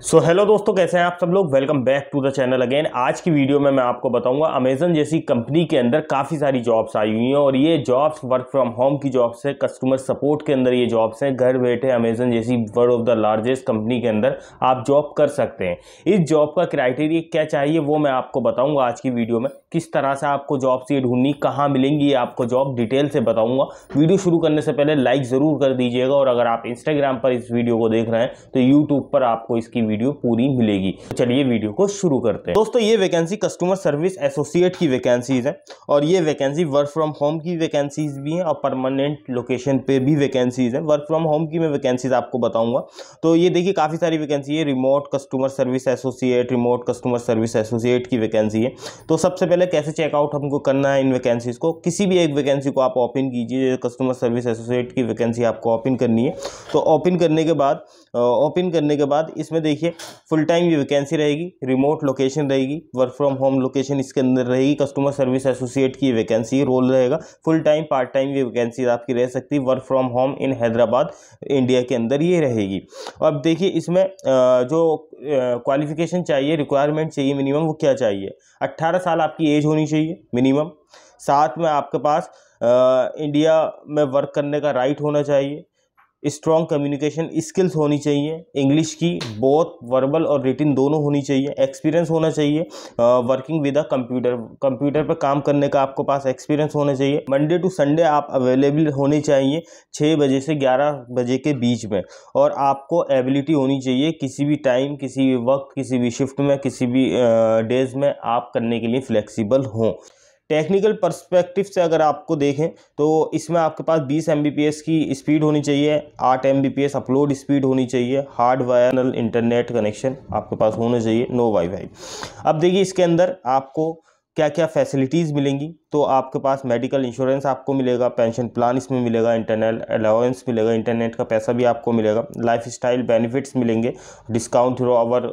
सो so, hello दोस्तों कैसे हैं आप सब लोग? Welcome back to the channel again आज की वीडियो में मैं आपको बताऊँगा अमेजन जैसी कंपनी के अंदर काफ़ी सारी जॉब्स आई हुई हैं और ये जॉब्स वर्क फ्रॉम होम की जॉब्स है कस्टमर सपोर्ट के अंदर ये जॉब्स हैं घर बैठे अमेजन जैसी world of the largest company के अंदर आप जॉब कर सकते हैं। इस जॉब का क्राइटेरिया क्या चाहिए वो मैं आपको बताऊँगा आज की वीडियो में। किस तरह से आपको जॉब्स ये ढूंढनी कहाँ मिलेंगी ये आपको जॉब डिटेल से बताऊँगा। वीडियो शुरू करने से पहले लाइक ज़रूर कर दीजिएगा और अगर आप इंस्टाग्राम पर इस वीडियो को देख रहे हैं तो यूट्यूब पर आपको इसकी वीडियो पूरी मिलेगी। तो चलिए वीडियो को शुरू करते हैं। दोस्तों, ये वैकेंसी कस्टमर सर्विस एसोसिएट की वैकेंसीज है और ये वैकेंसी वर्क फ्रॉम होम की वैकेंसीज भी हैं और परमानेंट लोकेशन पे भी वैकेंसीज हैं। वर्क फ्रॉम होम की मैं वैकेंसीज आपको बताऊँगा। तो ये देखिए, काफ़ी सारी वैकेंसी है। Remote customer service associate remote customer service associate की वैकेंसी है। तो सबसे पहले कैसे चेकआउट हमको करना है इन वैकेंसीज को? किसी भी एक वैकेंसी को आप ओपन कीजिए। कस्टमर सर्विस एसोसिएट की वैकेंसी आपको ओपन करनी है। तो ओपन करने के बाद ओपन करने के बाद इसमें देखिए फुल टाइम ये वैकेंसी रहेगी रिमोट लोकेशन रहेगी वर्क फ्रॉम होम लोकेशन इसके अंदर रहेगी कस्टमर सर्विस एसोसिएट की वैकेंसी रोल रहेगा फुल टाइम पार्ट टाइम ये वैकेंसी आपकी रह सकती है work from home in Hyderabad India के अंदर ये रहेगी। अब देखिए इसमें जो क्वालिफिकेशन चाहिए रिक्वायरमेंट चाहिए मिनिमम वो क्या चाहिए? अट्ठारह साल आपकी एज होनी चाहिए मिनिमम साथ में आपके पास इंडिया में वर्क करने का राइट होना चाहिए। स्ट्रॉन्ग कम्युनिकेशन स्किल्स होनी चाहिए। इंग्लिश की बोथ वर्बल और रिटिन दोनों होनी चाहिए। एक्सपीरियंस होना चाहिए। Working with a computer computer पर काम करने का आपको पास एक्सपीरियंस होना चाहिए। मंडे टू संडे आप अवेलेबल होने चाहिए छः बजे से ग्यारह बजे के बीच में। और आपको एबिलिटी होनी चाहिए किसी भी टाइम किसी भी वक्त, किसी भी शिफ्ट में, किसी भी डेज़ में आप करने के लिए फ्लेक्सिबल हों। टेक्निकल पर्सपेक्टिव से अगर आपको देखें तो इसमें आपके पास 20 एम की स्पीड होनी चाहिए 8 एम अपलोड स्पीड होनी चाहिए, हार्ड वायरल इंटरनेट कनेक्शन आपके पास होना चाहिए, नो वाईफाई। अब देखिए इसके अंदर आपको क्या क्या फैसिलिटीज़ मिलेंगी तो आपके पास मेडिकल इंश्योरेंस आपको मिलेगा पेंशन प्लान इसमें मिलेगा इंटरनल अलाउंस मिलेगा इंटरनेट का पैसा भी आपको मिलेगा लाइफ स्टाइल बेनिफिट्स मिलेंगे डिस्काउंट थ्रू आवर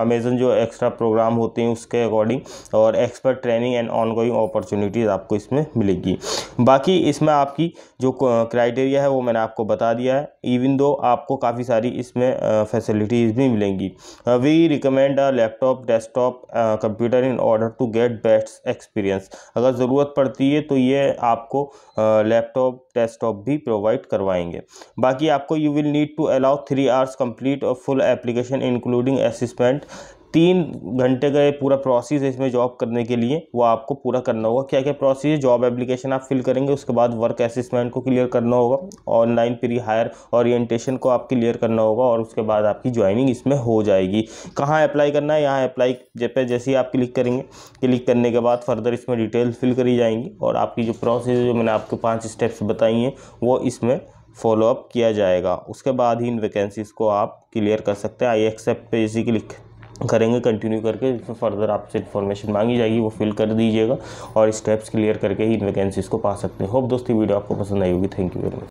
अमेजन जो एक्स्ट्रा प्रोग्राम होते हैं उसके अकॉर्डिंग और expert training and ongoing opportunities आपको इसमें मिलेगी। बाकी इसमें आपकी जो क्राइटेरिया है वो मैंने आपको बता दिया है इवन दो आपको काफ़ी सारी इसमें फैसिलिटीज़ भी मिलेंगी। We recommend a laptop desktop computer in order to get best experience अगर ज़रूरत पड़ती है तो ये आपको लैपटॉप, डेस्कटॉप भी प्रोवाइड करवाएँगे। बाकी आपको you will need to allow three hours complete और फुल एप्लीकेशन इंक्लूडिंग असिस्टेंट तीन घंटे का पूरा प्रोसेस है इसमें जॉब करने के लिए, वो आपको पूरा करना होगा। क्या क्या प्रोसेस है? जॉब एप्लीकेशन आप फिल करेंगे, उसके बाद वर्क असिस्मेंट को क्लियर करना होगा ऑनलाइन प्री हायर ओरिएंटेशन को आप क्लियर करना होगा और उसके बाद आपकी ज्वाइनिंग इसमें हो जाएगी। कहाँ अप्लाई करना है? यहाँ अप्लाई पे जैसे ही आप क्लिक करेंगे क्लिक करने के बाद फर्दर इसमें डिटेल फिल करी जाएँगी और आपकी जो प्रोसेस जो मैंने आपको पाँच स्टेप्स बताई हैं, वो इसमें फॉलोअप किया जाएगा। उसके बाद ही इन वैकेंसीज़ को आप क्लियर कर सकते हैं। आई एक्सेप्ट पे इसी क्लिक करेंगे कंटिन्यू करके इसमें फर्दर आपसे इन्फॉर्मेशन मांगी जाएगी, वो फिल कर दीजिएगा और स्टेप्स क्लियर करके ही इन वैकेंसीज़ को पा सकते हैं। होप दोस्ती वीडियो आपको पसंद आई होगी। Thank you very much